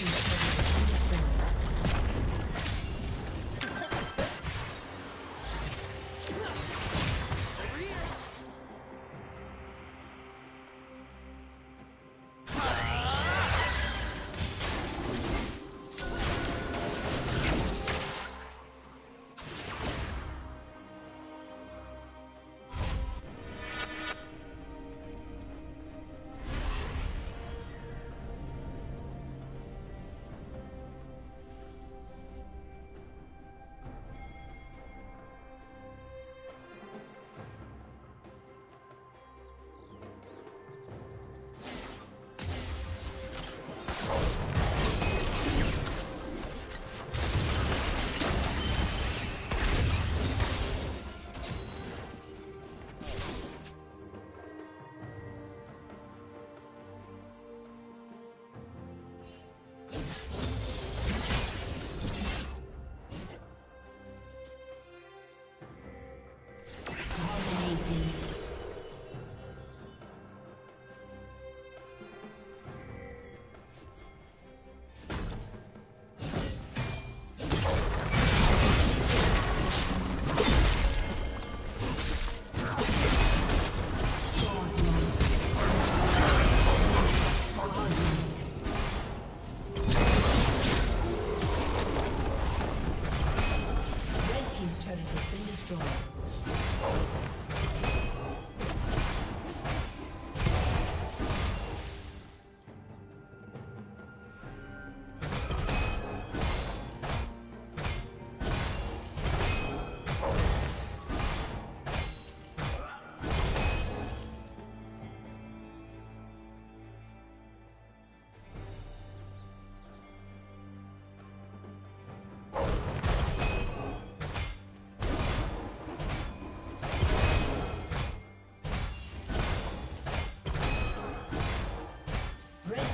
Thank you. Dominating.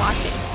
Watching.